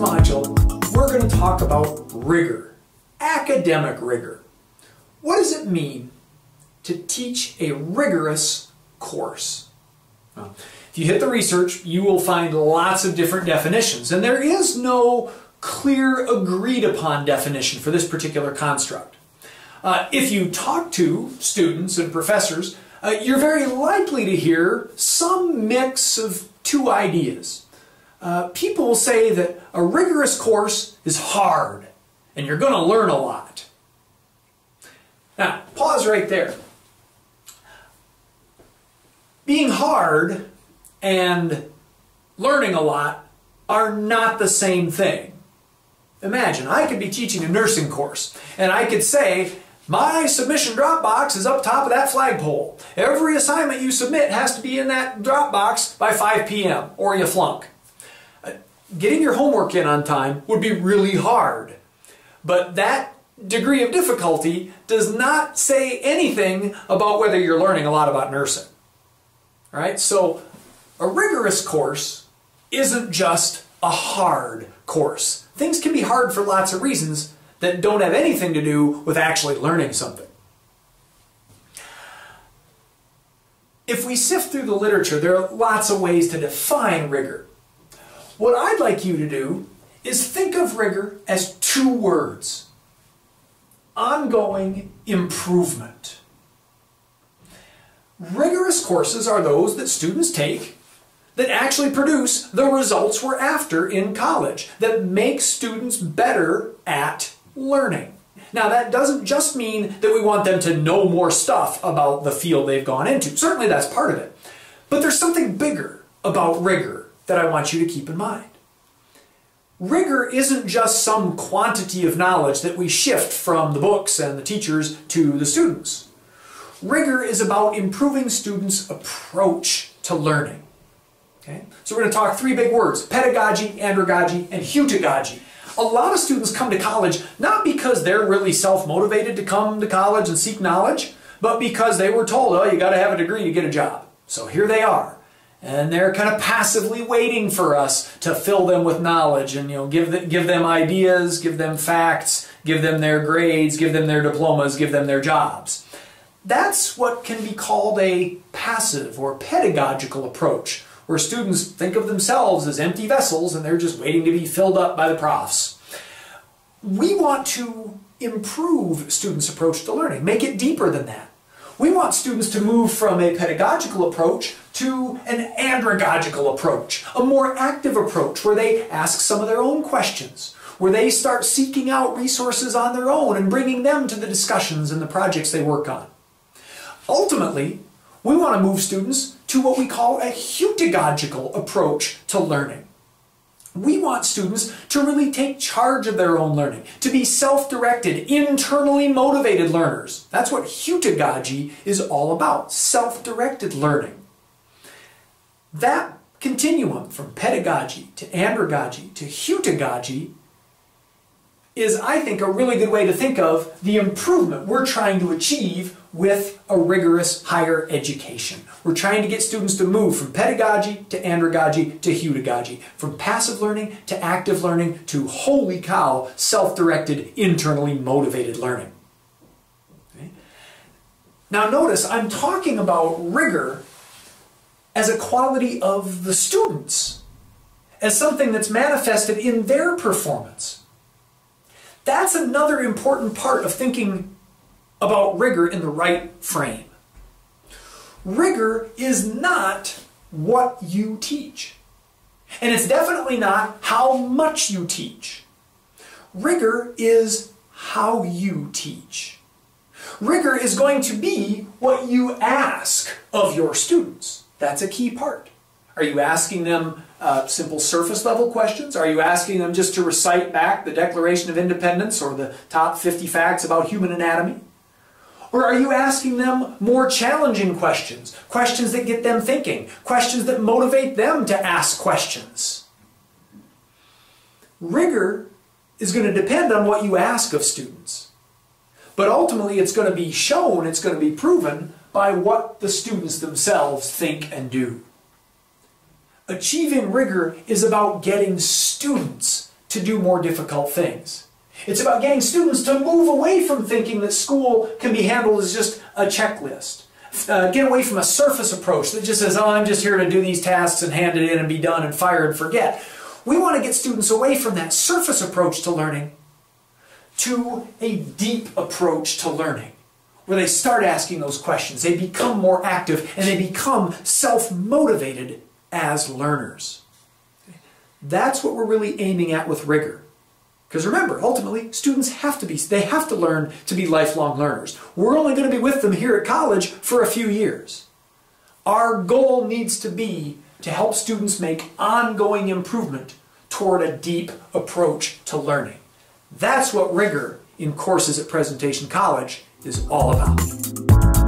module, we're going to talk about rigor, academic rigor. What does it mean to teach a rigorous course? Well, if you hit the research, you will find lots of different definitions, and there is no clear agreed upon definition for this particular construct. Uh, if you talk to students and professors, uh, you're very likely to hear some mix of two ideas. Uh, people will say that a rigorous course is hard and you're going to learn a lot. Now, pause right there. Being hard and learning a lot are not the same thing. Imagine, I could be teaching a nursing course, and I could say, my submission drop box is up top of that flagpole. Every assignment you submit has to be in that drop box by 5 p.m. or you flunk. Getting your homework in on time would be really hard. But that degree of difficulty does not say anything about whether you're learning a lot about nursing. All right? So a rigorous course isn't just a hard course. Things can be hard for lots of reasons, that don't have anything to do with actually learning something. If we sift through the literature, there are lots of ways to define rigor. What I'd like you to do is think of rigor as two words. Ongoing improvement. Rigorous courses are those that students take that actually produce the results we're after in college, that make students better at learning. Now, that doesn't just mean that we want them to know more stuff about the field they've gone into. Certainly, that's part of it. But there's something bigger about rigor that I want you to keep in mind. Rigor isn't just some quantity of knowledge that we shift from the books and the teachers to the students. Rigor is about improving students' approach to learning. Okay? So we're going to talk three big words, pedagogy, andragogy, and heutagogy a lot of students come to college not because they're really self-motivated to come to college and seek knowledge, but because they were told, oh, you got to have a degree to get a job. So here they are. And they're kind of passively waiting for us to fill them with knowledge and you know give them, give them ideas, give them facts, give them their grades, give them their diplomas, give them their jobs. That's what can be called a passive or pedagogical approach where students think of themselves as empty vessels and they're just waiting to be filled up by the profs. We want to improve students' approach to learning, make it deeper than that. We want students to move from a pedagogical approach to an andragogical approach, a more active approach where they ask some of their own questions, where they start seeking out resources on their own and bringing them to the discussions and the projects they work on. Ultimately, we want to move students to what we call a heutagogical approach to learning. We want students to really take charge of their own learning, to be self-directed, internally motivated learners. That's what heutagogy is all about, self-directed learning. That continuum from pedagogy to andragogy to heutagogy is, I think, a really good way to think of the improvement we're trying to achieve with a rigorous higher education. We're trying to get students to move from pedagogy to andragogy to heutagogy, from passive learning to active learning to, holy cow, self-directed, internally motivated learning. Okay? Now notice, I'm talking about rigor as a quality of the students, as something that's manifested in their performance. That's another important part of thinking about rigor in the right frame. Rigor is not what you teach. And it's definitely not how much you teach. Rigor is how you teach. Rigor is going to be what you ask of your students. That's a key part. Are you asking them uh, simple surface level questions? Are you asking them just to recite back the Declaration of Independence or the top 50 facts about human anatomy? Or are you asking them more challenging questions? Questions that get them thinking? Questions that motivate them to ask questions? Rigor is going to depend on what you ask of students. But ultimately, it's going to be shown, it's going to be proven by what the students themselves think and do. Achieving rigor is about getting students to do more difficult things. It's about getting students to move away from thinking that school can be handled as just a checklist. Uh, get away from a surface approach that just says, oh, I'm just here to do these tasks and hand it in and be done and fire and forget. We want to get students away from that surface approach to learning to a deep approach to learning where they start asking those questions. They become more active and they become self motivated as learners. That's what we're really aiming at with rigor. Because remember, ultimately, students have to be, they have to learn to be lifelong learners. We're only going to be with them here at college for a few years. Our goal needs to be to help students make ongoing improvement toward a deep approach to learning. That's what rigor in courses at Presentation College is all about.